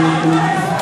Música